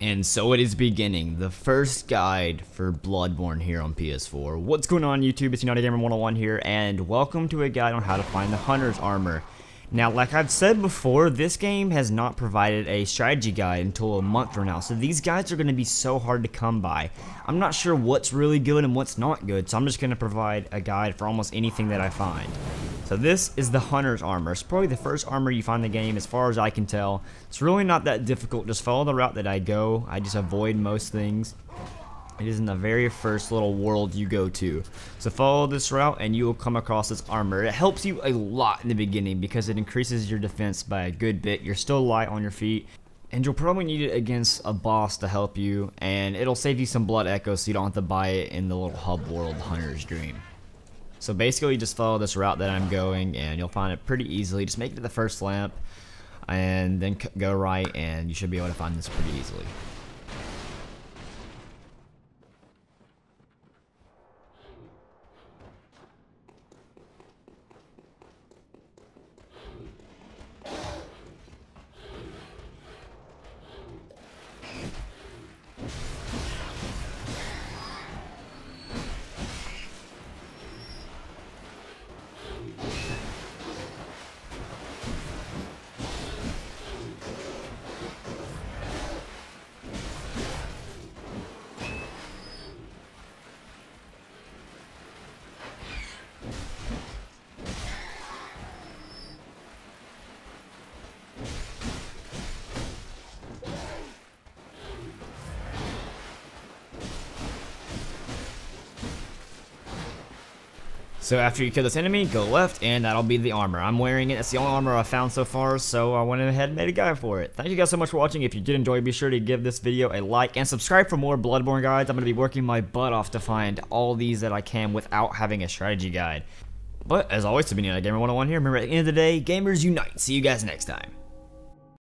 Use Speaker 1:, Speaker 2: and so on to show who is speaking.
Speaker 1: And so it is beginning, the first guide for Bloodborne here on PS4. What's going on YouTube, it's United Gamer 101 here, and welcome to a guide on how to find the Hunter's Armor. Now, like I've said before, this game has not provided a strategy guide until a month from now, so these guides are going to be so hard to come by. I'm not sure what's really good and what's not good, so I'm just going to provide a guide for almost anything that I find. So this is the Hunter's Armor. It's probably the first armor you find in the game as far as I can tell. It's really not that difficult, just follow the route that I go. I just avoid most things. It is in the very first little world you go to. So follow this route and you will come across this armor. It helps you a lot in the beginning because it increases your defense by a good bit. You're still light on your feet. And you'll probably need it against a boss to help you. And it'll save you some blood echo so you don't have to buy it in the little hub world Hunter's Dream. So basically just follow this route that I'm going and you'll find it pretty easily. Just make it to the first lamp and then go right and you should be able to find this pretty easily. So after you kill this enemy, go left, and that'll be the armor. I'm wearing it. It's the only armor I've found so far, so I went ahead and made a guide for it. Thank you guys so much for watching. If you did enjoy, be sure to give this video a like and subscribe for more Bloodborne guides. I'm going to be working my butt off to find all these that I can without having a strategy guide. But as always, to be Gamer 101 here, remember at the end of the day, gamers unite. See you guys next time.